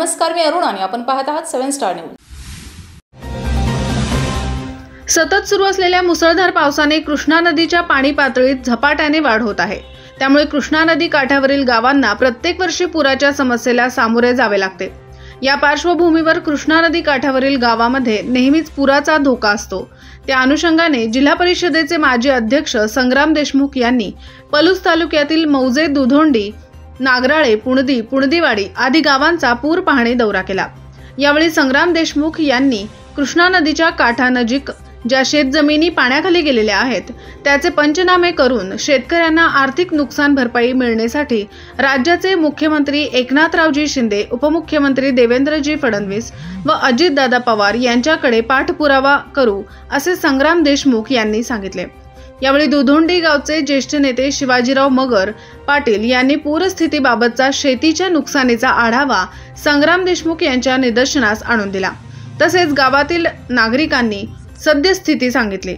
नमस्कार मी अरुण आणि आपण पाहत आहात सेव्हन स्टार न्यूज सतत सुरू असलेल्या मुसळधार पावसाने कृष्णा नदीच्या पाणी पातळीत झपाट्याने वाढ होत आहे. त्यामुळे कृष्णा नदी काठावरील गावांना प्रत्येक वर्षी पुराच्या समस्येला सामोरे जावे लागते. या पार्श्वभूमीवर कृष्णा नदी काठावरील गावामध्ये नेहमीच पुराचा धोका असतो. त्या अनुषंगाने जिल्हा परिषदेचे माजी अध्यक्ष संग्राम देशमुख यांनी पलूस तालुक्यातील मौजे दुधोंडी नागराळे पुणदी पुणदीवाडी आदी गावांचा पूर पाहणी दौरा केला. यावेळी संग्राम देशमुख यांनी कृष्णा नदीच्या काठानजीक ज्या शेतजमिनी पाण्याखाली गेलेल्या आहेत त्याचे पंचनामे करून शेतकऱ्यांना आर्थिक नुकसान भरपाई मिळण्यासाठी राज्याचे मुख्यमंत्री एकनाथरावजी शिंदे उपमुख्यमंत्री देवेंद्रजी फडणवीस व अजितदादा पवार यांच्याकडे पाठपुरावा करू असे संग्राम देशमुख यांनी सांगितले. यावेळी दुधोंडी गावचे ज्येष्ठ नेते शिवाजीराव मगर पाटील यांनी पूरस्थितीबाबतचा शेतीच्या नुकसानीचा आढावा संग्राम देशमुख यांच्या निदर्शनास आणून दिला. तसेच गावातील नागरिकांनी सद्यस्थिती सांगितली.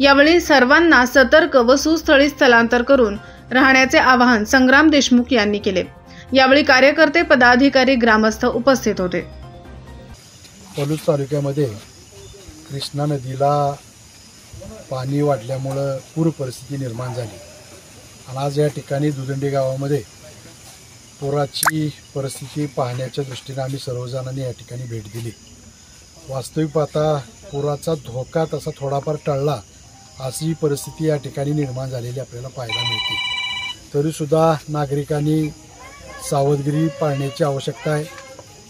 यावेळी सर्वांना सतर्क व सुस्थळी स्थलांतर करून राहण्याचे आवाहन संग्राम देशमुख यांनी केले. यावेळी कार्यकर्ते पदाधिकारी ग्रामस्थ उपस्थित होते. पलूस तालुक्यामध्ये कृष्णा नदीला पाणी वाढल्यामुळं पूर परिस्थिती निर्माण झाली. आणि आज या ठिकाणी दुदंडी गावामध्ये पुराची परिस्थिती पाहण्याच्या दृष्टीने आम्ही सर्वजणांनी या ठिकाणी भेट दिली. वास्तविक पाहता पुराचा धोका तसा थोडाफार टळला अशी परिस्थिती या ठिकाणी निर्माण झालेली आपल्याला पाहायला मिळते. तरीसुद्धा नागरिकांनी सावधगिरी पाळण्याची आवश्यकता आहे.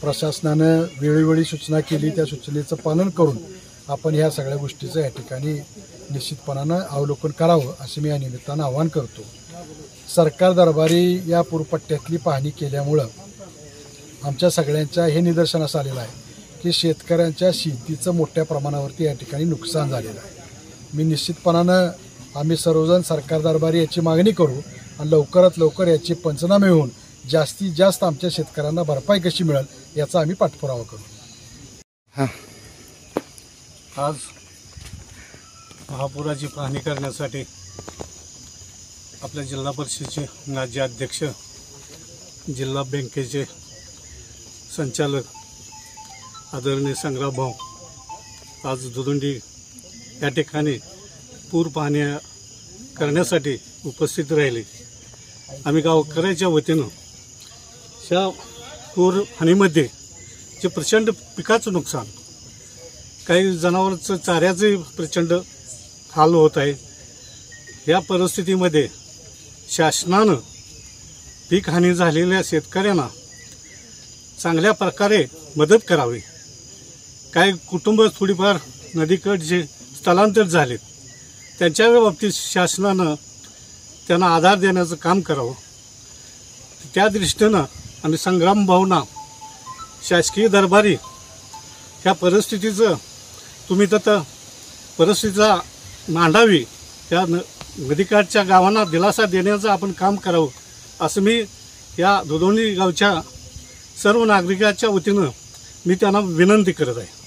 प्रशासनानं वेळोवेळी सूचना केली त्या सूचनेचं पालन करून आपण ह्या सगळ्या गोष्टीचं या ठिकाणी निश्चितपणानं अवलोकन करावं असं मी या निमित्तानं आवाहन करतो. सरकार दरबारी या पूरपट्ट्यातली पाहणी केल्यामुळं आमच्या सगळ्यांच्या हे निदर्शनास आलेलं आहे की शेतकऱ्यांच्या शेतीचं मोठ्या प्रमाणावरती या ठिकाणी नुकसान झालेलं आहे. मी निश्चितपणानं आम्ही सर्वजण सरकार दरबारी याची मागणी करू आणि लवकरात लवकर याची पंचनामे होऊन जास्तीत जास्त आमच्या शेतकऱ्यांना भरपाई कशी मिळेल याचा आम्ही पाठपुरावा करू. हां. आज महापुराची पाहणी करण्यासाठी आपल्या जिल्हा परिषदेचे माजी अध्यक्ष जिल्हा बँकेचे संचालक आदरणीय संग्राम भाऊ आज दुदुंडी या ठिकाणी पूर पाहणी करण्यासाठी उपस्थित राहिले. आम्ही गावकऱ्याच्या वतीनं ह्या पूर हानीमध्ये जे प्रचंड पिकाचं नुकसान काही जनावरांचं चाऱ्याचंही प्रचंड हाल होत आहे. या परिस्थितीमध्ये शासनानं पीक हानी झालेल्या शेतकऱ्यांना चांगल्या प्रकारे मदत करावी. काही कुटुंब थोडीफार नदीकडचे स्थलांतर झालेत त्यांच्या बाबतीत शासनानं त्यांना आधार देण्याचं काम करावं. त्या दृष्टीनं आम्ही संग्राम भावना शासकीय दरबारी ह्या परिस्थितीचं तुम्ही तर परिस्थितीचा मांडावी. त्या न नदीकाठच्या गावांना दिलासा देण्याचं आपण काम करावं. असं मी या दोदोंडी गावच्या सर्व नागरिकाच्या वतीनं मी त्यांना विनंती करत आहे.